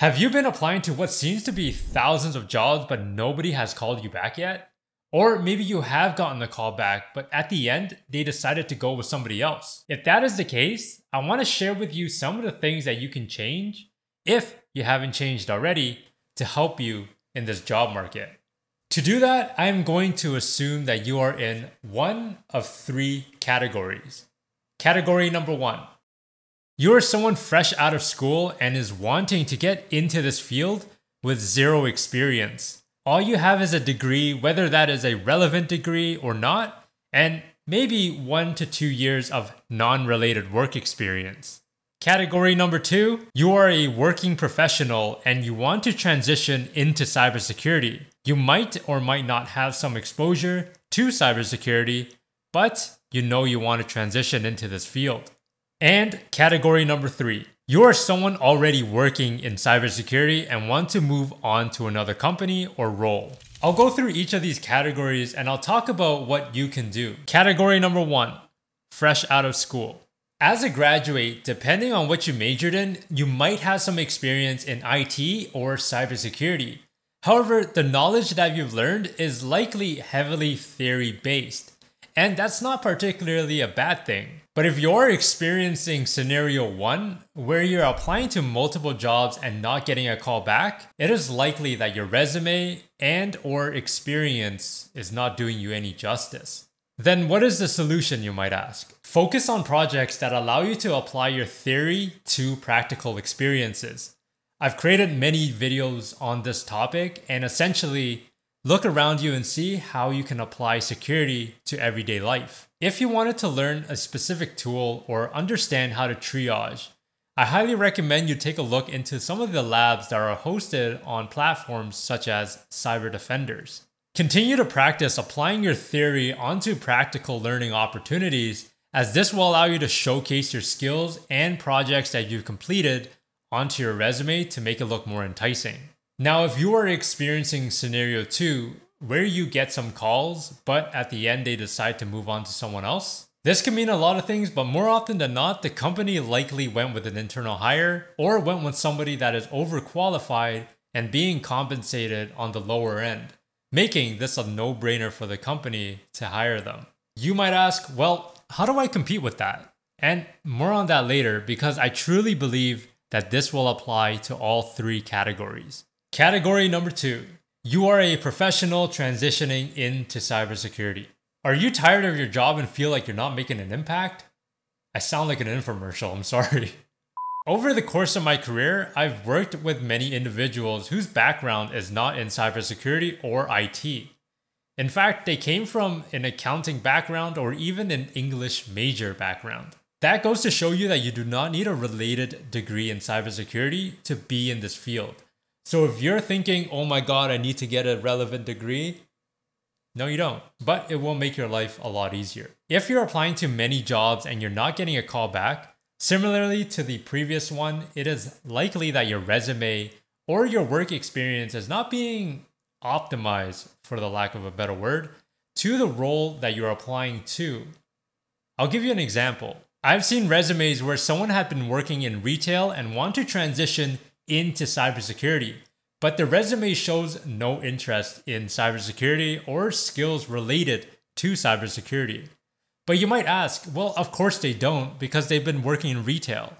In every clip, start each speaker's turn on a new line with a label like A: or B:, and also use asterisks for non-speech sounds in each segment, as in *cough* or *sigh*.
A: Have you been applying to what seems to be thousands of jobs but nobody has called you back yet? Or maybe you have gotten a call back, but at the end, they decided to go with somebody else. If that is the case, I want to share with you some of the things that you can change, if you haven't changed already, to help you in this job market. To do that, I am going to assume that you are in one of three categories. Category number one you are someone fresh out of school and is wanting to get into this field with zero experience. All you have is a degree, whether that is a relevant degree or not, and maybe one to two years of non related work experience. Category number two, you are a working professional and you want to transition into cybersecurity. You might or might not have some exposure to cybersecurity, but you know you want to transition into this field. And category number three, you are someone already working in cybersecurity and want to move on to another company or role. I'll go through each of these categories and I'll talk about what you can do. Category number one, fresh out of school. As a graduate, depending on what you majored in, you might have some experience in IT or cybersecurity. However, the knowledge that you've learned is likely heavily theory based. And that's not particularly a bad thing. But if you're experiencing scenario one, where you're applying to multiple jobs and not getting a call back, it is likely that your resume and or experience is not doing you any justice. Then what is the solution you might ask? Focus on projects that allow you to apply your theory to practical experiences. I've created many videos on this topic and essentially Look around you and see how you can apply security to everyday life. If you wanted to learn a specific tool or understand how to triage, I highly recommend you take a look into some of the labs that are hosted on platforms such as Cyber Defenders. Continue to practice applying your theory onto practical learning opportunities, as this will allow you to showcase your skills and projects that you've completed onto your resume to make it look more enticing. Now, if you are experiencing scenario two, where you get some calls, but at the end they decide to move on to someone else, this can mean a lot of things, but more often than not, the company likely went with an internal hire or went with somebody that is overqualified and being compensated on the lower end, making this a no brainer for the company to hire them. You might ask, well, how do I compete with that? And more on that later because I truly believe that this will apply to all three categories. Category number two you are a professional transitioning into cybersecurity. Are you tired of your job and feel like you're not making an impact? I sound like an infomercial, I'm *laughs* sorry. Over the course of my career, I've worked with many individuals whose background is not in cybersecurity or IT. In fact, they came from an accounting background or even an English major background. That goes to show you that you do not need a related degree in cybersecurity to be in this field. So if you're thinking, oh my God, I need to get a relevant degree, no, you don't. But it will make your life a lot easier. If you're applying to many jobs and you're not getting a call back, similarly to the previous one, it is likely that your resume or your work experience is not being optimized, for the lack of a better word, to the role that you're applying to. I'll give you an example. I've seen resumes where someone had been working in retail and want to transition into cybersecurity, but the resume shows no interest in cybersecurity or skills related to cybersecurity. But you might ask, well, of course they don't because they've been working in retail.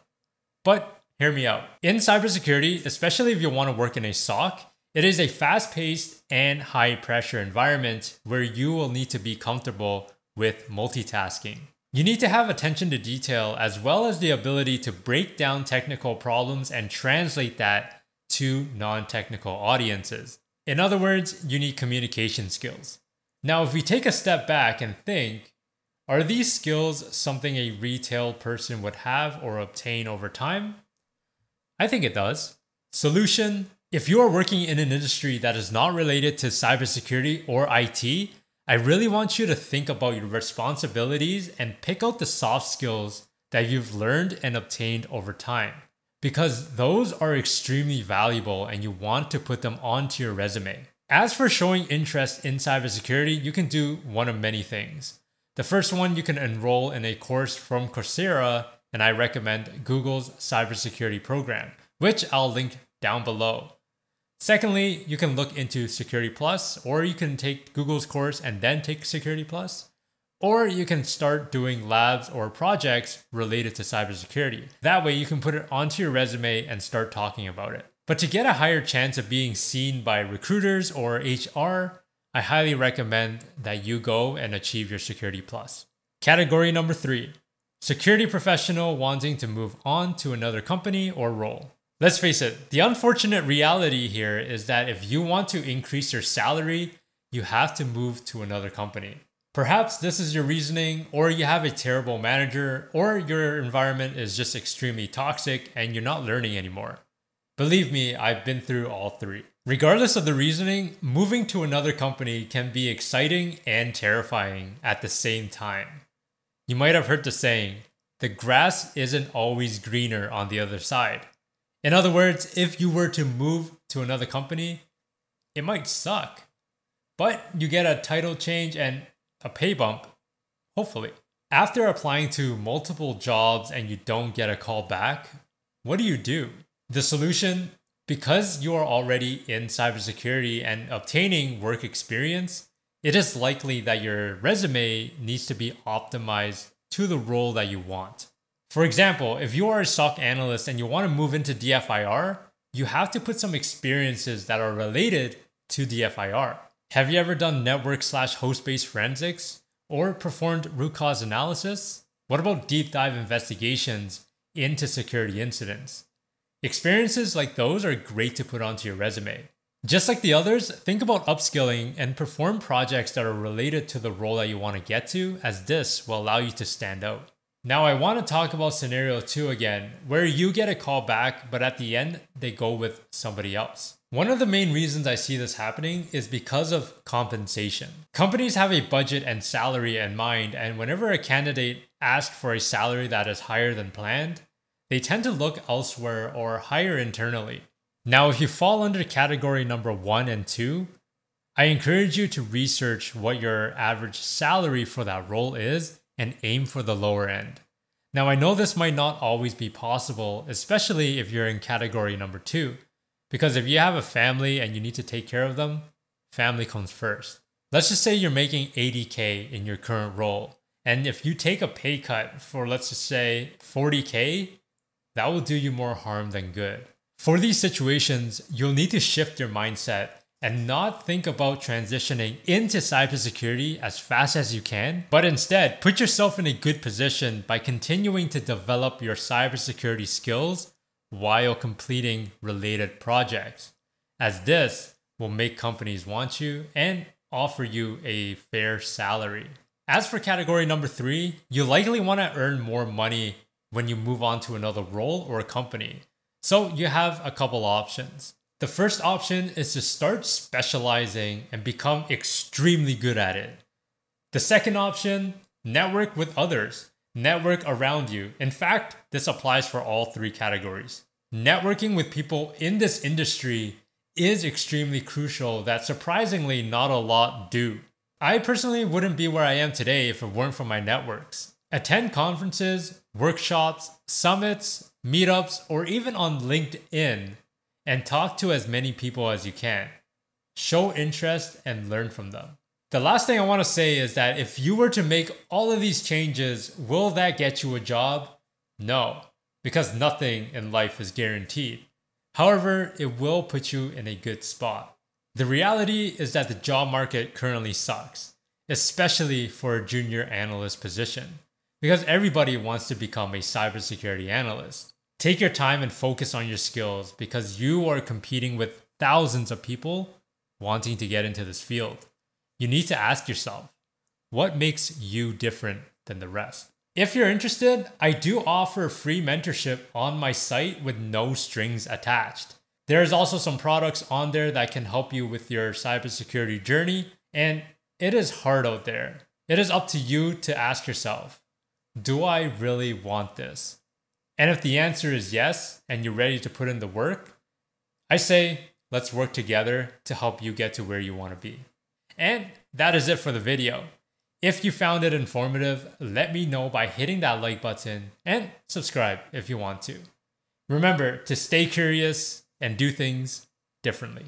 A: But hear me out. In cybersecurity, especially if you want to work in a SOC, it is a fast paced and high pressure environment where you will need to be comfortable with multitasking. You need to have attention to detail as well as the ability to break down technical problems and translate that to non technical audiences. In other words, you need communication skills. Now, if we take a step back and think, are these skills something a retail person would have or obtain over time? I think it does. Solution If you are working in an industry that is not related to cybersecurity or IT, I really want you to think about your responsibilities and pick out the soft skills that you've learned and obtained over time because those are extremely valuable and you want to put them onto your resume. As for showing interest in cybersecurity, you can do one of many things. The first one, you can enroll in a course from Coursera, and I recommend Google's cybersecurity program, which I'll link down below. Secondly, you can look into Security Plus, or you can take Google's course and then take Security Plus. Or you can start doing labs or projects related to cybersecurity. That way, you can put it onto your resume and start talking about it. But to get a higher chance of being seen by recruiters or HR, I highly recommend that you go and achieve your Security Plus. Category number three security professional wanting to move on to another company or role. Let's face it, the unfortunate reality here is that if you want to increase your salary, you have to move to another company. Perhaps this is your reasoning, or you have a terrible manager, or your environment is just extremely toxic and you're not learning anymore. Believe me, I've been through all three. Regardless of the reasoning, moving to another company can be exciting and terrifying at the same time. You might have heard the saying, the grass isn't always greener on the other side. In other words, if you were to move to another company, it might suck. But you get a title change and a pay bump, hopefully. After applying to multiple jobs and you don't get a call back, what do you do? The solution because you are already in cybersecurity and obtaining work experience, it is likely that your resume needs to be optimized to the role that you want. For example, if you are a SOC analyst and you want to move into DFIR, you have to put some experiences that are related to DFIR. Have you ever done network slash host based forensics or performed root cause analysis? What about deep dive investigations into security incidents? Experiences like those are great to put onto your resume. Just like the others, think about upskilling and perform projects that are related to the role that you want to get to, as this will allow you to stand out. Now, I want to talk about scenario two again, where you get a call back, but at the end, they go with somebody else. One of the main reasons I see this happening is because of compensation. Companies have a budget and salary in mind, and whenever a candidate asks for a salary that is higher than planned, they tend to look elsewhere or hire internally. Now, if you fall under category number one and two, I encourage you to research what your average salary for that role is and aim for the lower end. Now, I know this might not always be possible, especially if you're in category number two, because if you have a family and you need to take care of them, family comes first. Let's just say you're making 80K in your current role. And if you take a pay cut for, let's just say, 40K, that will do you more harm than good. For these situations, you'll need to shift your mindset and not think about transitioning into cybersecurity as fast as you can, but instead put yourself in a good position by continuing to develop your cybersecurity skills while completing related projects, as this will make companies want you and offer you a fair salary. As for category number three, you likely want to earn more money when you move on to another role or a company. So you have a couple options. The first option is to start specializing and become extremely good at it. The second option, network with others, network around you. In fact, this applies for all three categories. Networking with people in this industry is extremely crucial that surprisingly not a lot do. I personally wouldn't be where I am today if it weren't for my networks. Attend conferences, workshops, summits, meetups, or even on LinkedIn and talk to as many people as you can. Show interest and learn from them. The last thing I want to say is that if you were to make all of these changes, will that get you a job? No, because nothing in life is guaranteed. However, it will put you in a good spot. The reality is that the job market currently sucks, especially for a junior analyst position, because everybody wants to become a cybersecurity analyst. Take your time and focus on your skills because you are competing with thousands of people wanting to get into this field. You need to ask yourself, what makes you different than the rest? If you're interested, I do offer free mentorship on my site with no strings attached. There's also some products on there that can help you with your cybersecurity journey, and it is hard out there. It is up to you to ask yourself, do I really want this? And if the answer is yes, and you're ready to put in the work, I say let's work together to help you get to where you want to be. And that is it for the video. If you found it informative, let me know by hitting that like button and subscribe if you want to. Remember to stay curious, and do things differently.